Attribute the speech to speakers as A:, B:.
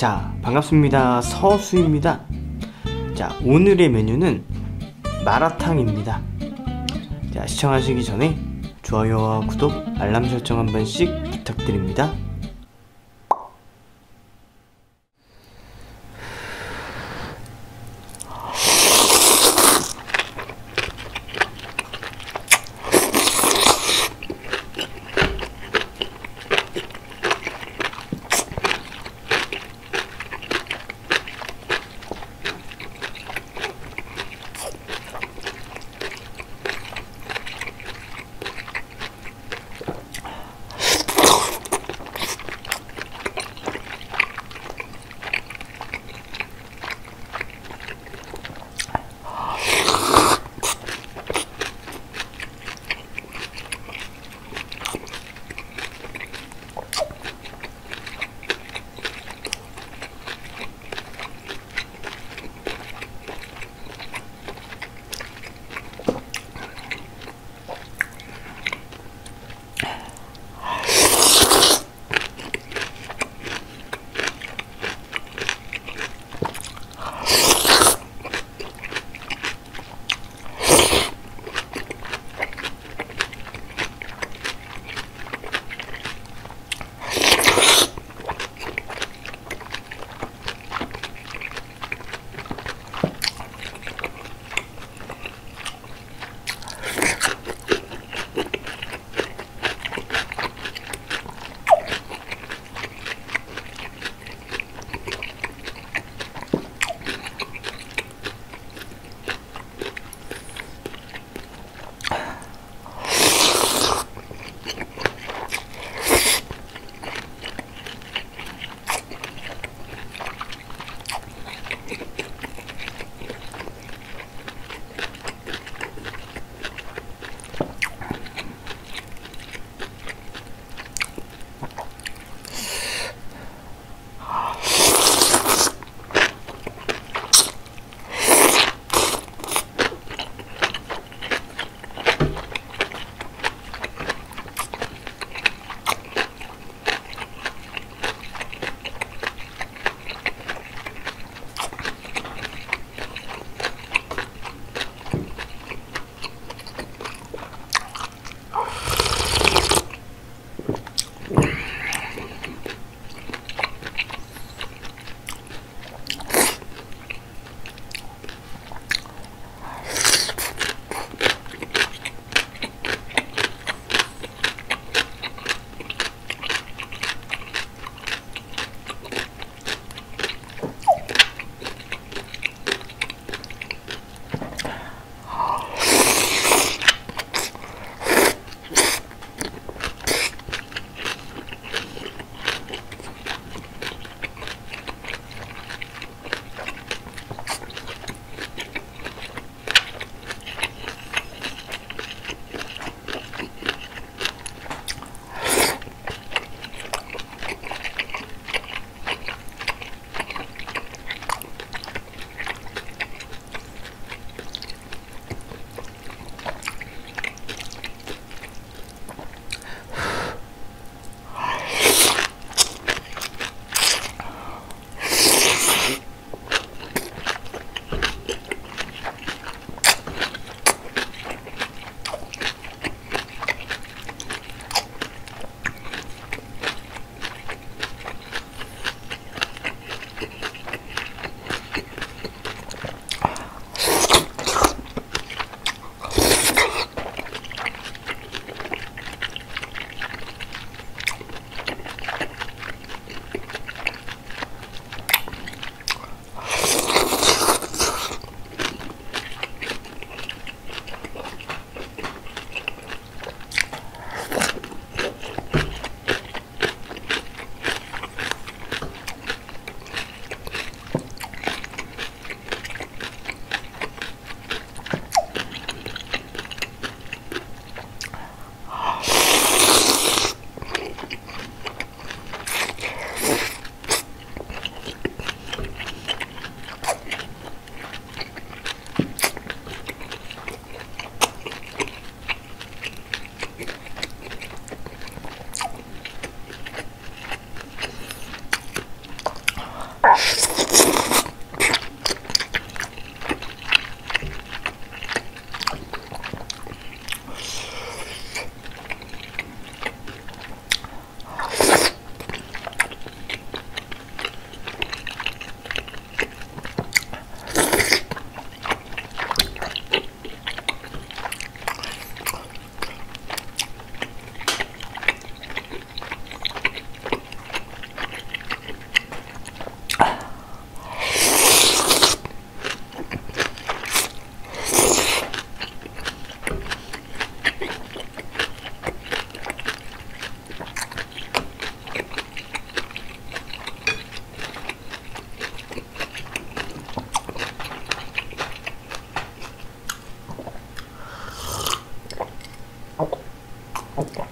A: 자, 반갑습니다. 서수입니다. 자, 오늘의 메뉴는 마라탕입니다. 자, 시청하시기 전에 좋아요와 구독, 알람 설정 한 번씩 부탁드립니다. 없다.